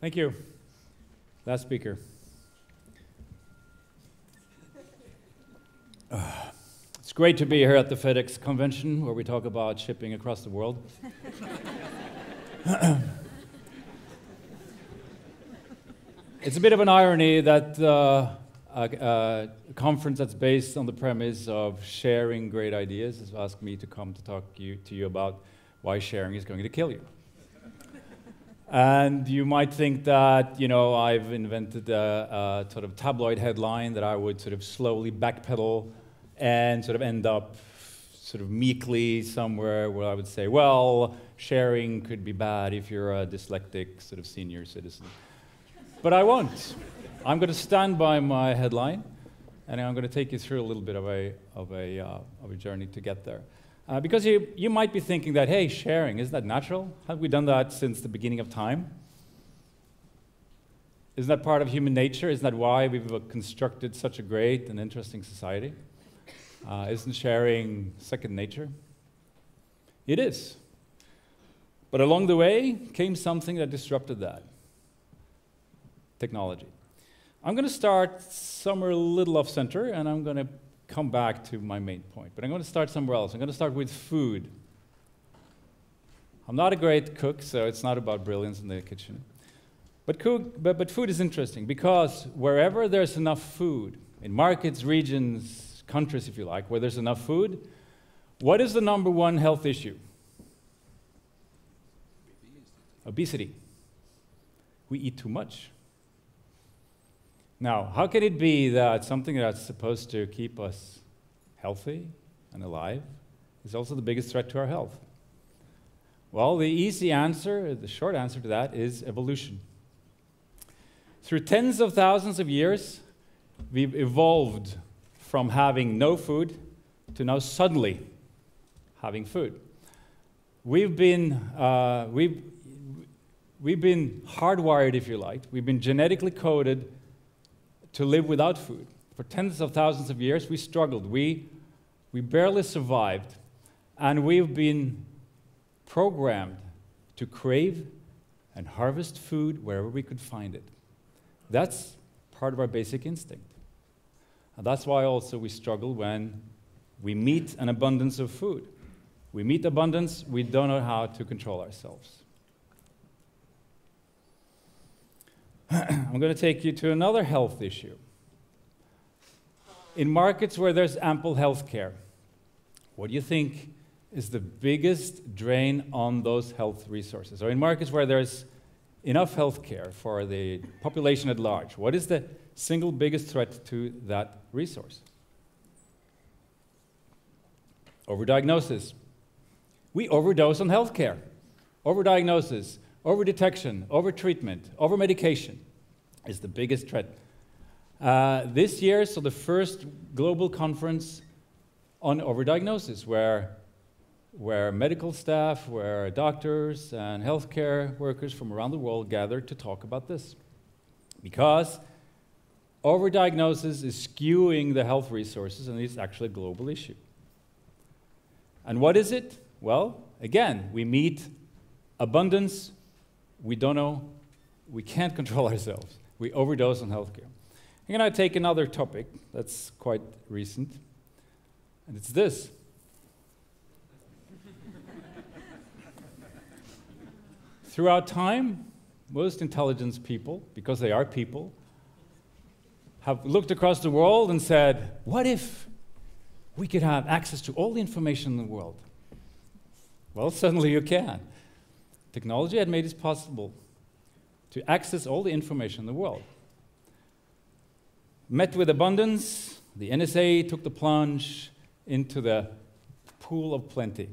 Thank you. Last speaker. Uh, it's great to be here at the FedEx convention where we talk about shipping across the world. it's a bit of an irony that uh, a, a, conference that's based on the premise of sharing great ideas has asked me to come to talk you, to you about why sharing is going to kill you. And you might think that, you know, I've invented a, a, sort of tabloid headline that I would sort of slowly backpedal and sort of end up sort of meekly somewhere where I would say, well, sharing could be bad if you're a dyslexic sort of senior citizen. But I won't. I'm going to stand by my headline, and I'm going to take you through a little bit of a, of a, uh, of a journey to get there. Uh, because you, you might be thinking that, hey, sharing, isn't that natural? Have we done that since the beginning of time? Isn't that part of human nature? Isn't that why we've constructed such a great and interesting society? Uh, isn't sharing second nature? It is. But along the way came something that disrupted that technology. I'm going to start somewhere a little off center, and I'm going to come back to my main point. But I'm going to start somewhere else. I'm going to start with food. I'm not a great cook, so it's not about brilliance in the kitchen. But, cook, but, but food is interesting because wherever there's enough food, in markets, regions, countries, if you like, where there's enough food, what is the number one health issue? Obesity. We eat too much. Now, how can it be that something that's supposed to keep us healthy and alive is also the biggest threat to our health? Well, the easy answer, the short answer to that is evolution. Through tens of thousands of years, we've evolved from having no food to now suddenly having food. We've been, uh, we've, we've been hardwired, if you like, we've been genetically coded to live without food. For tens of thousands of years, we struggled. We, we barely survived. And we've been programmed to crave and harvest food wherever we could find it. That's part of our basic instinct. And that's why also we struggle when we meet an abundance of food. We meet abundance, we don't know how to control ourselves. I'm going to take you to another health issue. In markets where there's ample health care, what do you think is the biggest drain on those health resources? Or in markets where there's enough health care for the population at large, what is the single biggest threat to that resource? Overdiagnosis. We overdose on health care. Overdiagnosis Overdetection, overtreatment, overmedication is the biggest threat. Uh, this year, so the first global conference on overdiagnosis, where, where medical staff, where doctors and healthcare workers from around the world gathered to talk about this. Because overdiagnosis is skewing the health resources, and it's actually a global issue. And what is it? Well, again, we meet abundance we don't know, we can't control ourselves. We overdose on healthcare. I'm going to take another topic that's quite recent, and it's this. Throughout time, most intelligent people, because they are people, have looked across the world and said, What if we could have access to all the information in the world? Well, suddenly you can. Technology had made it possible to access all the information in the world. Met with abundance, the NSA took the plunge into the pool of plenty.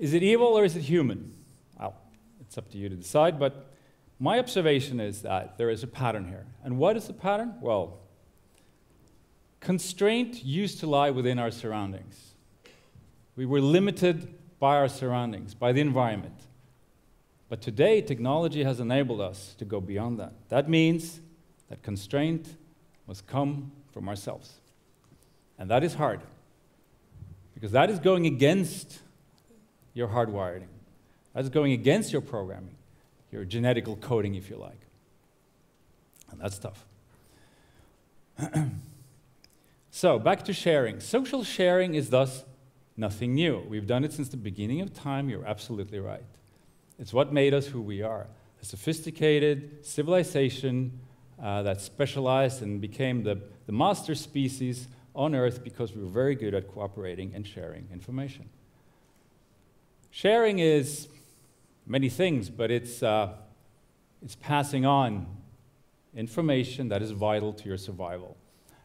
Is it evil or is it human? Well, it's up to you to decide, but my observation is that there is a pattern here. And what is the pattern? Well, constraint used to lie within our surroundings. We were limited by our surroundings, by the environment. But today, technology has enabled us to go beyond that. That means that constraint must come from ourselves. And that is hard, because that is going against your hardwiring. That is going against your programming. your genetical coding, if you like. And that's tough. so, back to sharing. Social sharing is thus nothing new. We've done it since the beginning of time. You're absolutely right. It's what made us who we are a sophisticated civilization uh, that specialized and became the, the master species on Earth because we were very good at cooperating and sharing information. Sharing is many things, but it's, uh, it's passing on information that is vital to your survival.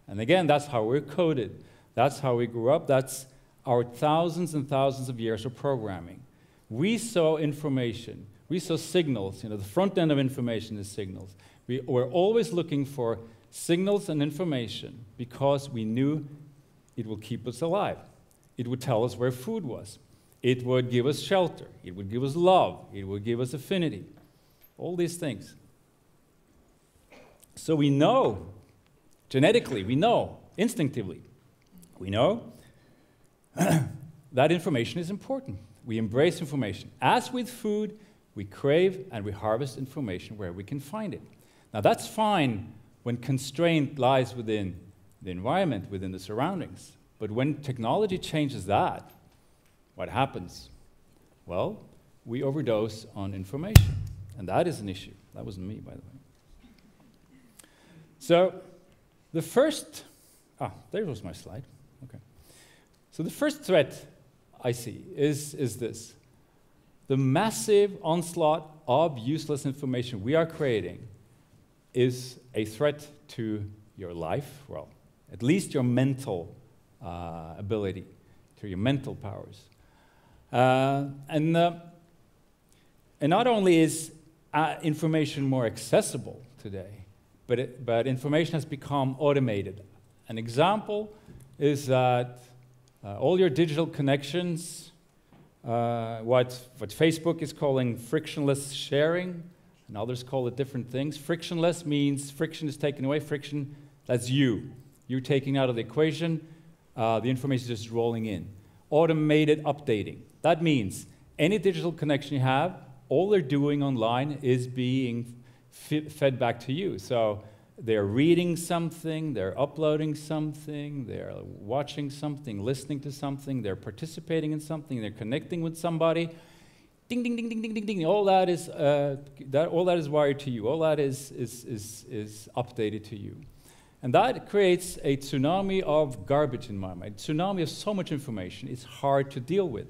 And again, that's how we're coded. That's how we grew up. That's our thousands and thousands of years of programming. We saw information, we saw signals. You know, the front end of information is signals. We, we're always looking for signals and information because we knew it would keep us alive. It would tell us where food was. It would give us shelter. It would give us love. It would give us affinity. All these things. So we know, genetically, we know, instinctively, we know that information is important. We embrace information. As with food, we crave and we harvest information where we can find it. Now, that's fine when constraint lies within the environment, within the surroundings. But when technology changes that, what happens? Well, we overdose on information. And that is an issue. That wasn't me, by the way. So, the first, ah, there was my slide. So, the first threat I see is, is this the massive onslaught of useless information we are creating is a threat to your life, well, at least your mental uh, ability, to your mental powers. Uh, and, uh, and not only is uh, information more accessible today, but, it, but information has become automated. An example is that uh, all your digital connections, uh, what, what Facebook is calling frictionless sharing, and others call it different things. Frictionless means friction is taken away. Friction, that's you. You're taking out of the equation. Uh, the information is just rolling in. Automated updating. That means any digital connection you have, all they're doing online is being fed back to you. So they're reading something, they're uploading something, they're watching something, listening to something, they're participating in something, they're connecting with somebody. Ding, ding, ding, ding, ding, ding, ding. All that is, uh, that, all that is wired to you. All that is, is, is, is updated to you. And that creates a tsunami of garbage in my mind. A tsunami of so much information, it's hard to deal with.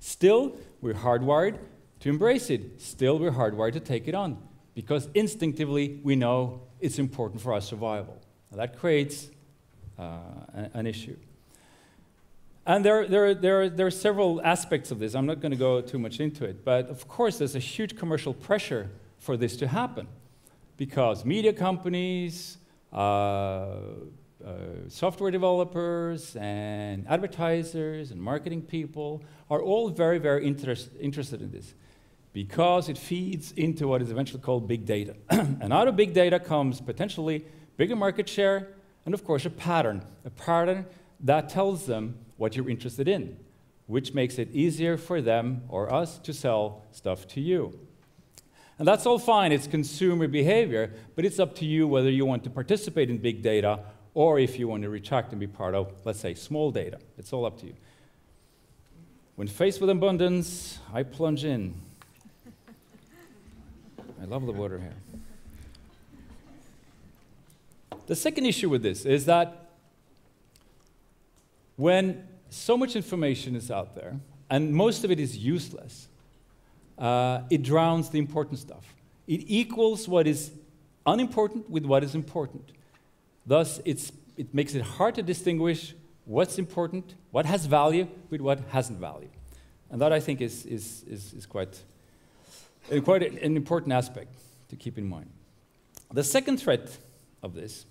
Still, we're hardwired to embrace it. Still, we're hardwired to take it on because instinctively we know it's important for our survival. Now, that creates uh, an issue. And there, there, there, there are several aspects of this. I'm not going to go too much into it. But of course, there's a huge commercial pressure for this to happen because media companies, uh, uh, software developers, and advertisers and marketing people are all very, very interest, interested in this because it feeds into what is eventually called big data. and out of big data comes potentially bigger market share and, of course, a pattern. A pattern that tells them what you're interested in, which makes it easier for them or us to sell stuff to you. And that's all fine, it's consumer behavior, but it's up to you whether you want to participate in big data or if you want to retract and be part of, let's say, small data. It's all up to you. When faced with abundance, I plunge in. I love the water here. The second issue with this is that when so much information is out there, and most of it is useless, uh, it drowns the important stuff. It equals what is unimportant with what is important. Thus, it makes it hard to distinguish what's important, what has value, with what hasn't value. And that, I think, is, is, is, is quite and quite an important aspect to keep in mind. The second threat of this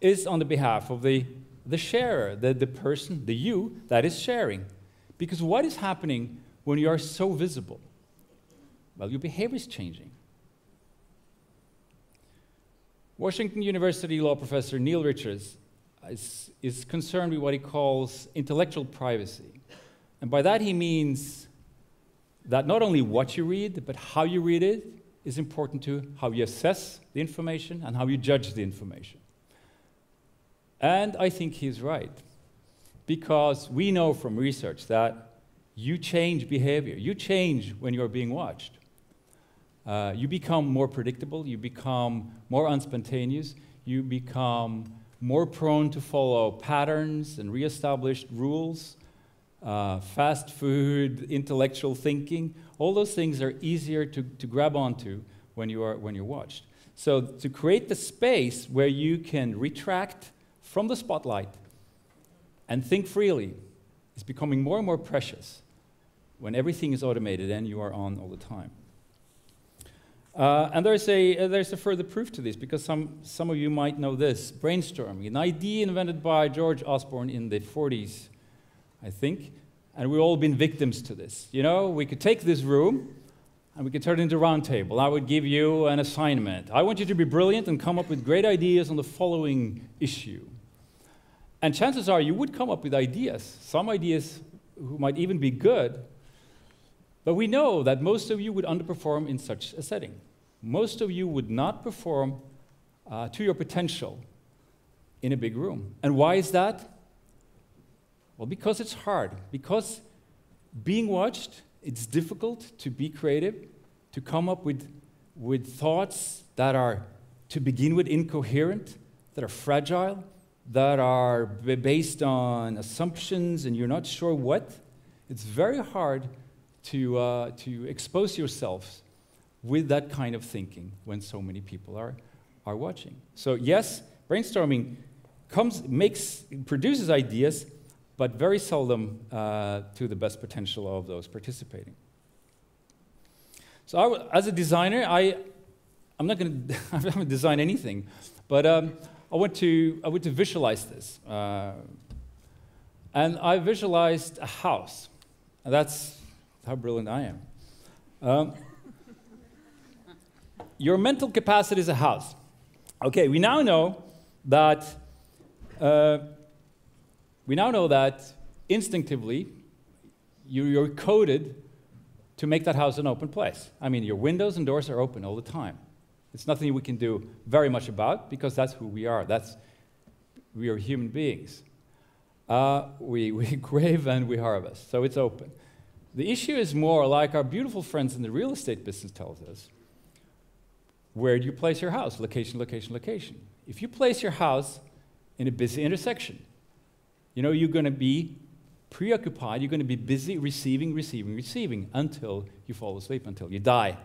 is on the behalf of the, the sharer, the, the person, the you that is sharing. Because what is happening when you are so visible? Well, your behavior is changing. Washington University law professor Neil Richards is, is concerned with what he calls intellectual privacy. And by that he means that not only what you read, but how you read it is important to how you assess the information and how you judge the information. And I think he's right, because we know from research that you change behavior, you change when you're being watched. Uh, you become more predictable, you become more unspontaneous, you become more prone to follow patterns and reestablished rules, uh, fast food, intellectual thinking. All those things are easier to, to grab onto when, you are, when you're watched. So, to create the space where you can retract from the spotlight and think freely is becoming more and more precious when everything is automated and you are on all the time. Uh, and there's a, uh, there's a further proof to this because some, some of you might know this brainstorming, an idea invented by George Osborne in the 40s, I think. And we've all been victims to this. You know, we could take this room and we could turn it into a round table. I would give you an assignment. I want you to be brilliant and come up with great ideas on the following issue. And chances are you would come up with ideas, some ideas who might even be good, but we know that most of you would underperform in such a setting. Most of you would not perform uh, to your potential in a big room. And why is that? Well, because it's hard. Because being watched, it's difficult to be creative, to come up with, with thoughts that are, to begin with, incoherent, that are fragile, that are based on assumptions and you're not sure what. It's very hard to, uh, to expose yourselves with that kind of thinking when so many people are, are watching. So, yes, brainstorming comes, makes, produces ideas, but very seldom uh, to the best potential of those participating. So, as a designer, I, I'm not going to I haven't design anything, but um, I want to I want to visualize this, uh, and I visualized a house. And that's how brilliant I am. Um, your mental capacity is a house. Okay, we now know that uh, we now know that instinctively you, you're coded to make that house an open place. I mean, your windows and doors are open all the time. It's nothing we can do very much about because that's who we are. That's we are human beings. Uh, we, we grave and we harvest, so it's open. The issue is more like our beautiful friends in the real estate business tells us. Where do you place your house? Location, location, location. If you place your house in a busy intersection, you know you're going to be preoccupied, you're going to be busy receiving, receiving, receiving until you fall asleep, until you die.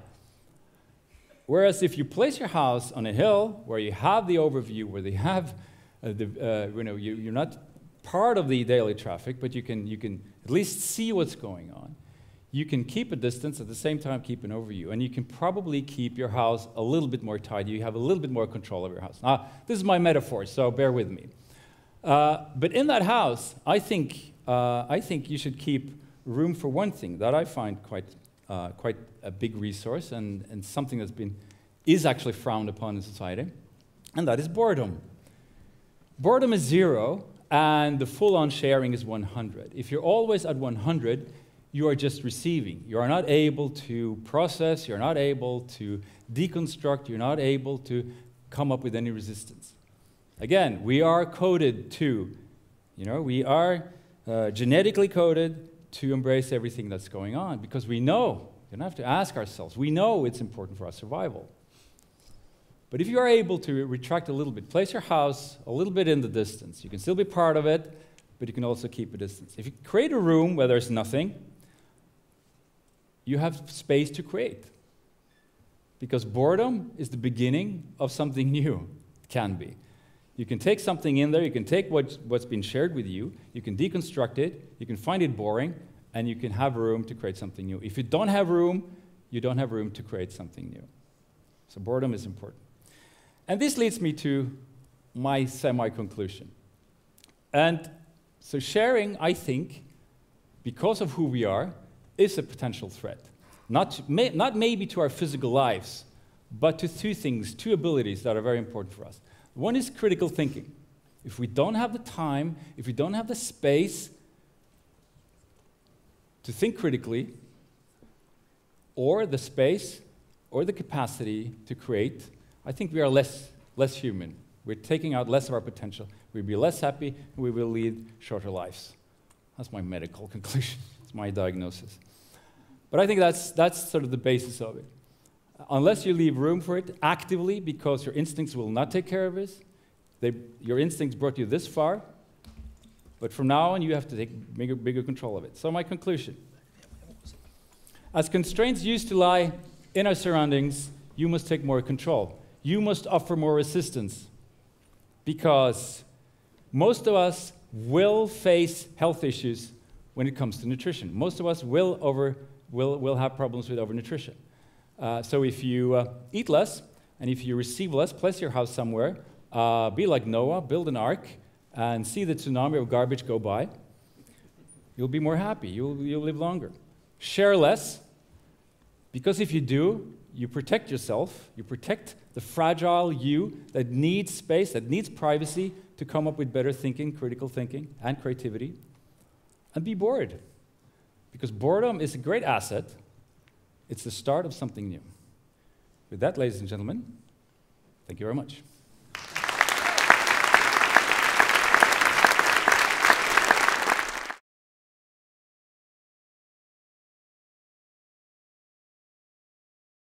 Whereas if you place your house on a hill where you have the overview, where they have uh, the, uh, you know, you, you're not part of the daily traffic, but you can, you can at least see what's going on. You can keep a distance at the same time keep an overview, and you can probably keep your house a little bit more tidy. You have a little bit more control of your house. Now, this is my metaphor, so bear with me. Uh, but in that house, I think, uh, I think you should keep room for one thing that I find quite, uh, quite a big resource and, and something that's been, is actually frowned upon in society, and that is boredom. Boredom is zero, and the full on sharing is 100. If you're always at 100, you are just receiving. You are not able to process, you're not able to deconstruct, you're not able to come up with any resistance. Again, we are coded to, you know, we are uh, genetically coded to embrace everything that's going on because we know, you don't have to ask ourselves, we know it's important for our survival. But if you are able to retract a little bit, place your house a little bit in the distance. You can still be part of it, but you can also keep a distance. If you create a room where there's nothing, you have space to create. Because boredom is the beginning of something new. It can be. You can take something in there, you can take what's, what's been shared with you, you can deconstruct it, you can find it boring, and you can have room to create something new. If you don't have room, you don't have room to create something new. So boredom is important. And this leads me to my semi conclusion. And so, sharing, I think, because of who we are, is a potential threat. Not, may, not maybe to our physical lives, but to two things, two abilities that are very important for us. One is critical thinking. If we don't have the time, if we don't have the space to think critically, or the space or the capacity to create, I think we are less, less human. We're taking out less of our potential. We'll be less happy, and we will lead shorter lives. That's my medical conclusion. It's my diagnosis. But I think that's, that's sort of the basis of it. Unless you leave room for it actively because your instincts will not take care of it, they, your instincts brought you this far, but from now on you have to take bigger, bigger control of it. So, my conclusion as constraints used to lie in our surroundings, you must take more control. You must offer more resistance because most of us will face health issues when it comes to nutrition. Most of us will, over, will, will have problems with overnutrition. Uh, so if you uh, eat less and if you receive less, place your house somewhere, uh, be like Noah, build an ark, and see the tsunami of garbage go by. You'll be more happy. You'll, you'll live longer. Share less, because if you do, you protect yourself, you protect the fragile you that needs space, that needs privacy to come up with better thinking, critical thinking, and creativity. And be bored. Because boredom is a great asset, it's the start of something new. With that, ladies and gentlemen, thank you very much.